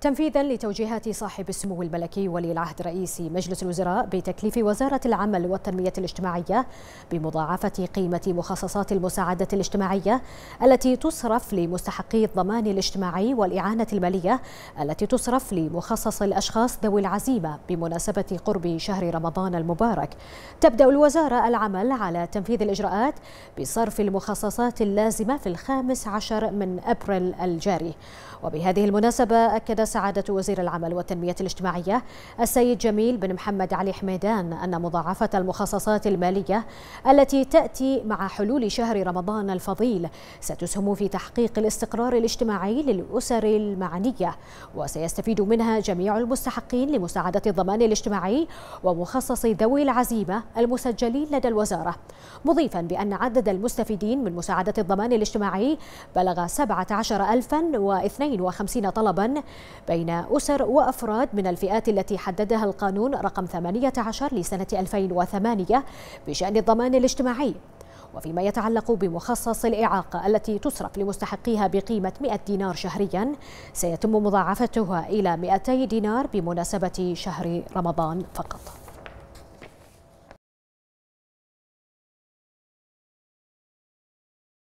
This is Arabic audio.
تنفيذا لتوجيهات صاحب السمو الملكي ولي العهد رئيس مجلس الوزراء بتكليف وزارة العمل والتنمية الاجتماعية بمضاعفة قيمة مخصصات المساعدة الاجتماعية التي تصرف لمستحقي الضمان الاجتماعي والإعانة المالية التي تصرف لمخصص الأشخاص ذوي العزيمة بمناسبة قرب شهر رمضان المبارك. تبدأ الوزارة العمل على تنفيذ الإجراءات بصرف المخصصات اللازمة في الخامس عشر من أبريل الجاري. وبهذه المناسبة أكد سعادة وزير العمل والتنمية الاجتماعية السيد جميل بن محمد علي حميدان أن مضاعفة المخصصات المالية التي تأتي مع حلول شهر رمضان الفضيل ستسهم في تحقيق الاستقرار الاجتماعي للأسر المعنية وسيستفيد منها جميع المستحقين لمساعدة الضمان الاجتماعي ومخصص ذوي العزيمة المسجلين لدى الوزارة. مضيفا بأن عدد المستفيدين من مساعدة الضمان الاجتماعي بلغ 17052 طلبا بين أسر وأفراد من الفئات التي حددها القانون رقم 18 لسنة 2008 بشأن الضمان الاجتماعي. وفيما يتعلق بمخصص الإعاقة التي تصرف لمستحقيها بقيمة 100 دينار شهريا سيتم مضاعفتها إلى 200 دينار بمناسبة شهر رمضان فقط.